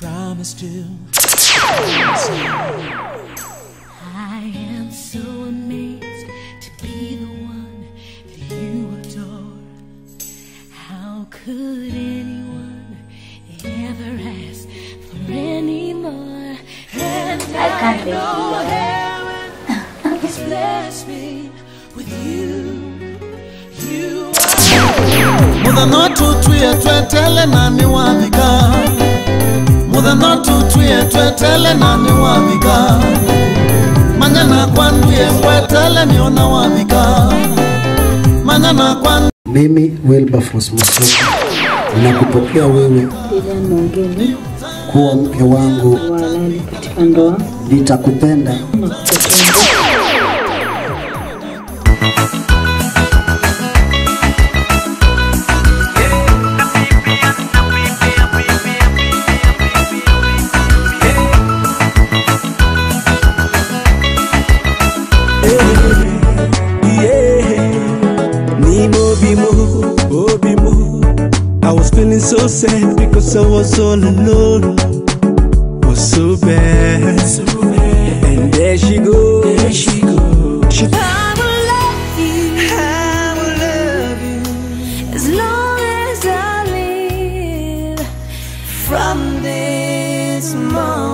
promised to. I am so amazed to be the one that you adore. How could anyone ever ask for any more? And I can't wait know heaven has blessed me with you. You muthenya tutwie twetele na ni wavika muthenya yetwetele nani wavika manyana kwandu yengwetele miona wavika manyana kwandu mimi Wilberforce Musoka nakupokea wewe kuwa mke wangu, nitakupenda. I was feeling so sad because I was all alone. Was so bad, so bad. And there she goes, there she goes. She I I will love you. as long as I live from this moment.